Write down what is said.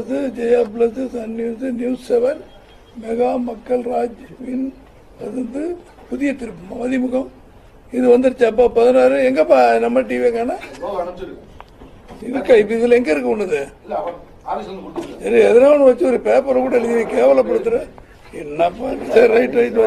Plus Jaya plus Sun News News Seven Mega மக்கள் ராஜ்வின் அது வந்து புதிய திருப்பம் மதிமுகம். இது வந்துருச்சாப்பா பதினாறு எங்கப்பா நம்ம டிவி காண? இருக்கா இப்ப எங்கே எங்க இருக்கு ஒன்றுது சரி எதனா ஒன்று வச்சு ஒரு பேப்பரை கூட எழுதி கேவலப்படுத்துகிறேன் கேவலப்படுத்துற. என்னப்பா சரி ரைட் ரைட்